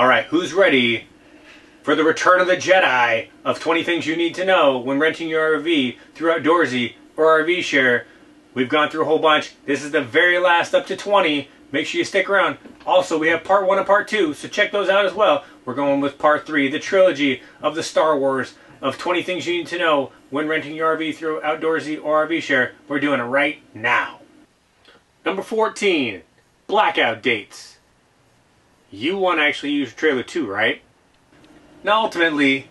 All right, who's ready for the return of the Jedi of 20 things you need to know when renting your RV through Outdoorsy or RV Share? We've gone through a whole bunch. This is the very last up to 20. Make sure you stick around. Also, we have part one and part two, so check those out as well. We're going with part three, the trilogy of the Star Wars of 20 things you need to know when renting your RV through Outdoorsy or RV Share. We're doing it right now. Number 14, blackout dates you want to actually use your trailer too, right? Now, ultimately,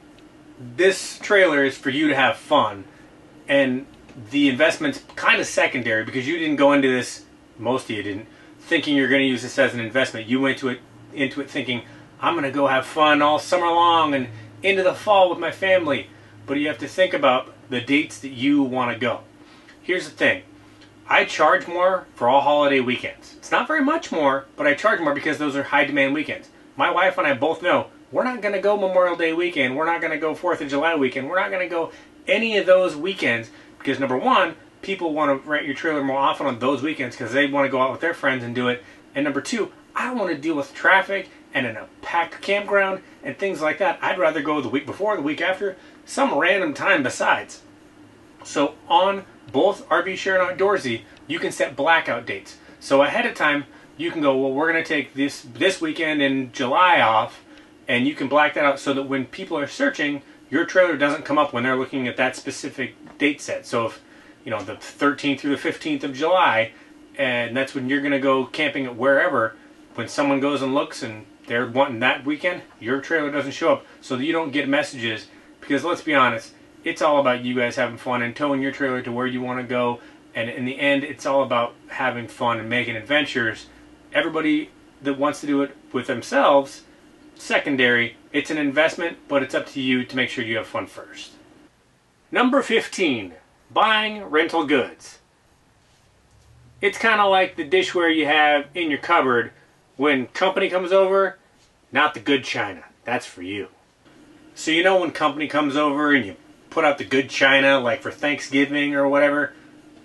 this trailer is for you to have fun, and the investment's kind of secondary because you didn't go into this, most of you didn't, thinking you're going to use this as an investment. You went to it into it thinking, I'm going to go have fun all summer long and into the fall with my family. But you have to think about the dates that you want to go. Here's the thing I charge more for all holiday weekends. It's not very much more, but I charge more because those are high demand weekends. My wife and I both know we're not going to go Memorial Day weekend. We're not going to go 4th of July weekend. We're not going to go any of those weekends because number one, people want to rent your trailer more often on those weekends because they want to go out with their friends and do it. And number two, I don't want to deal with traffic and in a packed campground and things like that. I'd rather go the week before, the week after, some random time besides. So on both RV Share and Outdoorsy, you can set blackout dates. So ahead of time, you can go, well, we're going to take this this weekend in July off, and you can black that out so that when people are searching, your trailer doesn't come up when they're looking at that specific date set. So if you know the 13th through the 15th of July, and that's when you're going to go camping at wherever, when someone goes and looks and they're wanting that weekend, your trailer doesn't show up, so that you don't get messages. Because let's be honest, it's all about you guys having fun and towing your trailer to where you want to go. And in the end, it's all about having fun and making adventures. Everybody that wants to do it with themselves, secondary, it's an investment, but it's up to you to make sure you have fun first. Number 15, buying rental goods. It's kind of like the dishware you have in your cupboard when company comes over, not the good china. That's for you. So you know when company comes over and you put out the good china like for Thanksgiving or whatever,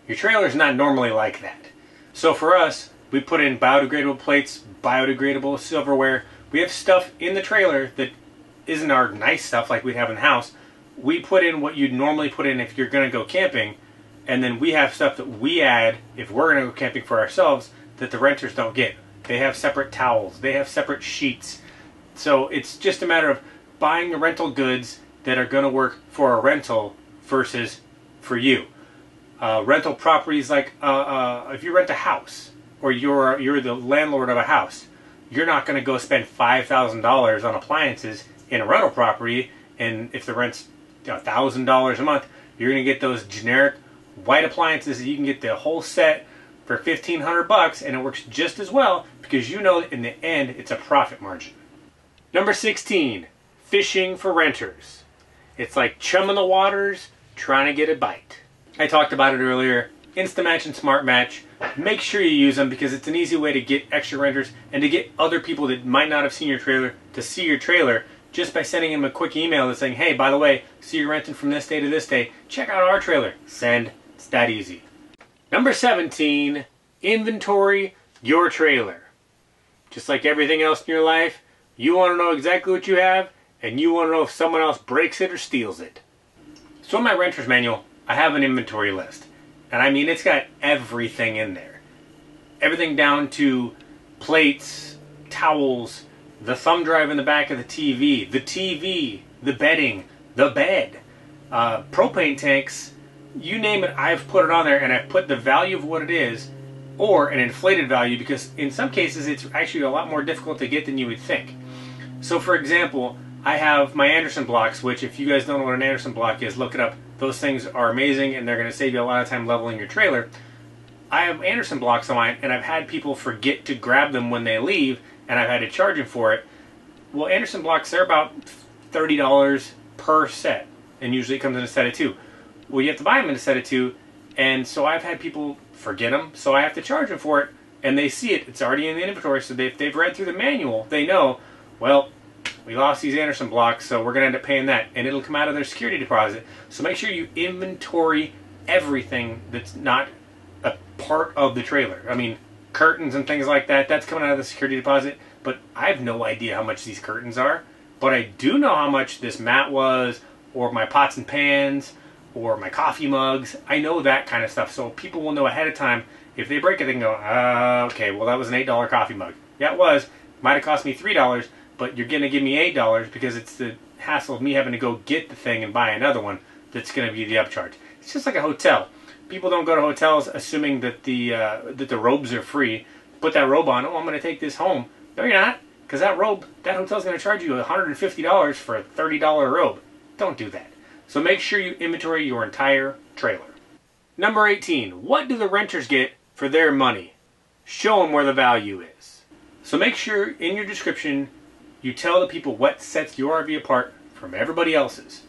your trailer's not normally like that. So for us, we put in biodegradable plates, biodegradable silverware. We have stuff in the trailer that isn't our nice stuff like we'd have in the house. We put in what you'd normally put in if you're going to go camping, and then we have stuff that we add if we're going to go camping for ourselves that the renters don't get. They have separate towels, they have separate sheets. So it's just a matter of buying the rental goods that are going to work for a rental versus for you. Uh, rental properties like uh, uh, if you rent a house or you're you're the landlord of a house, you're not going to go spend five thousand dollars on appliances in a rental property, and if the rent's thousand dollars a month, you're going to get those generic white appliances that you can get the whole set for fifteen hundred bucks, and it works just as well because you know in the end it's a profit margin. Number sixteen, fishing for renters. It's like chumming the waters, trying to get a bite. I talked about it earlier. Instamatch and Smart Match. Make sure you use them because it's an easy way to get extra renters and to get other people that might not have seen your trailer to see your trailer just by sending them a quick email that's saying, hey, by the way, see you're renting from this day to this day. Check out our trailer. Send. It's that easy. Number 17, inventory your trailer. Just like everything else in your life, you want to know exactly what you have and you want to know if someone else breaks it or steals it. So in my renter's manual, I have an inventory list. And I mean, it's got everything in there. Everything down to plates, towels, the thumb drive in the back of the TV, the TV, the bedding, the bed, uh, propane tanks, you name it, I've put it on there and I've put the value of what it is or an inflated value because in some cases it's actually a lot more difficult to get than you would think. So for example, I have my Andersen blocks, which if you guys don't know what an Andersen block is, look it up. Those things are amazing and they're going to save you a lot of time leveling your trailer. I have Andersen blocks on mine and I've had people forget to grab them when they leave and I've had to charge them for it. Well, Andersen blocks, they're about $30 per set and usually it comes in a set of two. Well, you have to buy them in a set of two and so I've had people forget them, so I have to charge them for it and they see it. It's already in the inventory, so they, if they've read through the manual, they know, well, we lost these Andersen blocks, so we're going to end up paying that, and it'll come out of their security deposit. So make sure you inventory everything that's not a part of the trailer. I mean, curtains and things like that, that's coming out of the security deposit. but I have no idea how much these curtains are. But I do know how much this mat was, or my pots and pans, or my coffee mugs. I know that kind of stuff. So people will know ahead of time. If they break it, they can go, uh, okay, well, that was an $8 coffee mug. Yeah, it was. Might have cost me $3, but you're going to give me $8 because it's the hassle of me having to go get the thing and buy another one that's going to be the upcharge. It's just like a hotel. People don't go to hotels assuming that the uh, that the robes are free. Put that robe on. Oh, I'm going to take this home. No, you're not, because that robe, that hotel's going to charge you $150 for a $30 robe. Don't do that. So make sure you inventory your entire trailer. Number 18. What do the renters get for their money? Show them where the value is. So make sure in your description you tell the people what sets your RV apart from everybody else's.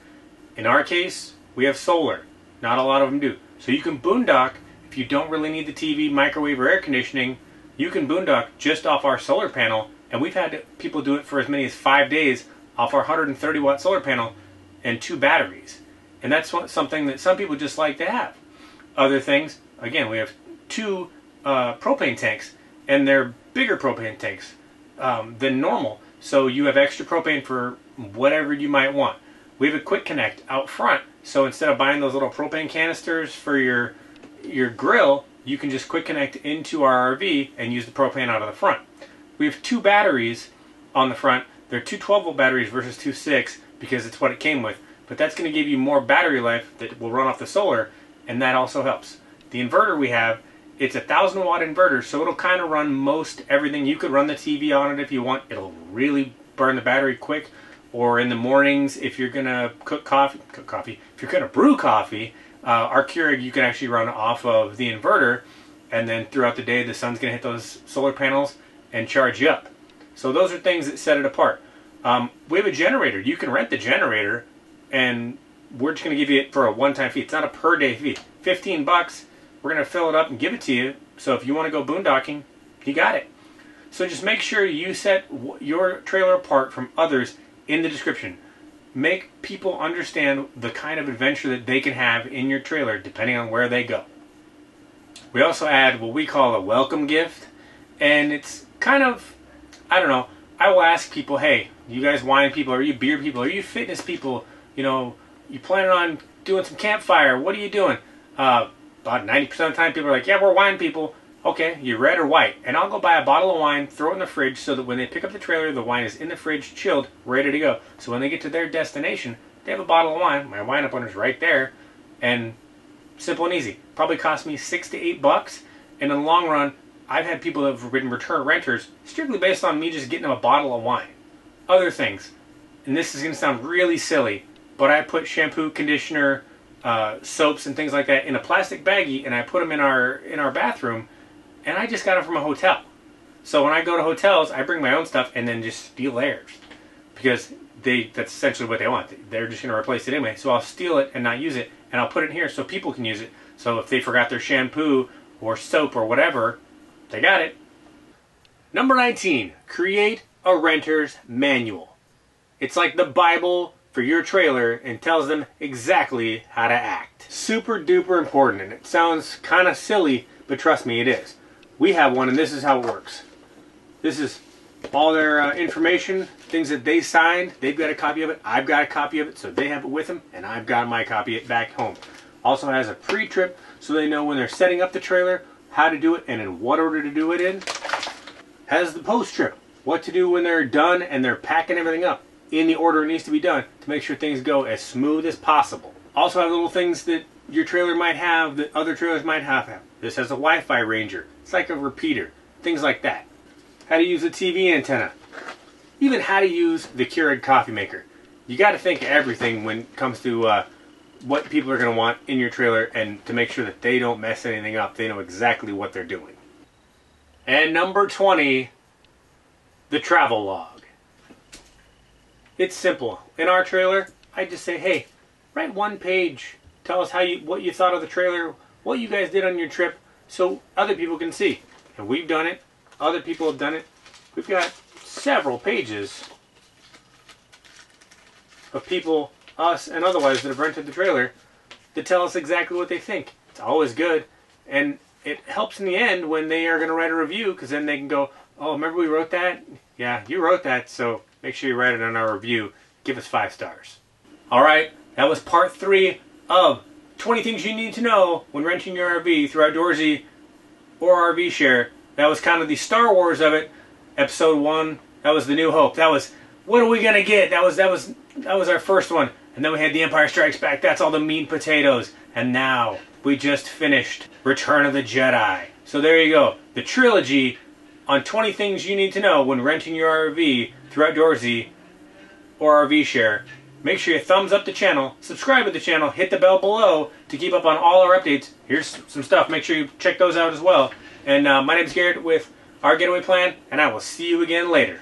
In our case, we have solar. Not a lot of them do. So you can boondock if you don't really need the TV, microwave, or air conditioning. You can boondock just off our solar panel, and we've had people do it for as many as five days off our 130 watt solar panel and two batteries. And that's something that some people just like to have. Other things, again, we have two uh, propane tanks, and they're bigger propane tanks um, than normal. So you have extra propane for whatever you might want. We have a quick connect out front, so instead of buying those little propane canisters for your your grill, you can just quick connect into our RV and use the propane out of the front. We have two batteries on the front. They're two 12 volt batteries versus two 6 because it's what it came with. But that's going to give you more battery life that will run off the solar, and that also helps. The inverter we have, it's a thousand watt inverter, so it'll kind of run most everything. You could run the TV on it if you want. It'll really burn the battery quick. Or in the mornings, if you're gonna cook coffee, cook coffee. If you're gonna brew coffee, uh, our Keurig you can actually run off of the inverter, and then throughout the day the sun's gonna hit those solar panels and charge you up. So those are things that set it apart. Um, we have a generator. You can rent the generator, and we're just to give you it for a one-time fee. It's not a per-day fee. 15 bucks. We're going to fill it up and give it to you. So if you want to go boondocking, you got it. So just make sure you set your trailer apart from others in the description. Make people understand the kind of adventure that they can have in your trailer depending on where they go. We also add what we call a welcome gift, and it's kind of, I don't know, I will ask people, hey, you guys wine people, are you beer people, are you fitness people, you know, you planning on doing some campfire, what are you doing? Uh, about 90% of the time people are like, yeah, we're wine people. Okay, you're red or white? And I'll go buy a bottle of wine, throw it in the fridge so that when they pick up the trailer, the wine is in the fridge, chilled, ready to go. So when they get to their destination, they have a bottle of wine. My wine opener's right there. And simple and easy. Probably cost me six to eight bucks. And in the long run, I've had people that have been return renters strictly based on me just getting them a bottle of wine. Other things, and this is going to sound really silly, but I put shampoo, conditioner, uh, soaps, and things like that in a plastic baggie, and I put them in our in our bathroom, and I just got them from a hotel. So when I go to hotels, I bring my own stuff and then just steal theirs because they that's essentially what they want. They're just going to replace it anyway. So I'll steal it and not use it, and I'll put it in here so people can use it. So if they forgot their shampoo or soap or whatever, they got it. Number 19, create a renter's manual. It's like the Bible for your trailer and tells them exactly how to act. Super duper important, and it sounds kind of silly, but trust me, it is. We have one, and this is how it works. This is all their uh, information, things that they signed. They've got a copy of it. I've got a copy of it, so they have it with them, and I've got my copy it back home. Also has a pre-trip, so they know when they're setting up the trailer, how to do it, and in what order to do it in. Has the post-trip, what to do when they're done and they're packing everything up in the order it needs to be done to make sure things go as smooth as possible. Also have little things that your trailer might have that other trailers might have. This has a Wi-Fi ranger. It's like a repeater. Things like that. How to use a TV antenna. Even how to use the Keurig coffee maker. You got to think of everything when it comes to uh, what people are going to want in your trailer and to make sure that they don't mess anything up. They know exactly what they're doing. And number 20, the travel log. It's simple. In our trailer, I just say, hey, write one page. Tell us how you what you thought of the trailer, what you guys did on your trip, so other people can see. And we've done it. Other people have done it. We've got several pages of people, us and otherwise, that have rented the trailer to tell us exactly what they think. It's always good. And it helps in the end when they are going to write a review because then they can go, Oh, remember we wrote that? Yeah, you wrote that, so make sure you write it on our review. Give us five stars. All right, that was part three of 20 things you need to know when renting your RV through Outdoorsy or RV Share. That was kind of the Star Wars of it. Episode one. That was the New Hope. That was what are we gonna get? That was that was that was our first one. And then we had The Empire Strikes Back. That's all the mean potatoes. And now we just finished Return of the Jedi. So there you go. The trilogy on 20 things you need to know when renting your RV through Outdoorsy or RV Share. Make sure you thumbs up the channel, subscribe to the channel, hit the bell below to keep up on all our updates. Here's some stuff. Make sure you check those out as well. And uh, my name's Garrett with Our Getaway Plan, and I will see you again later.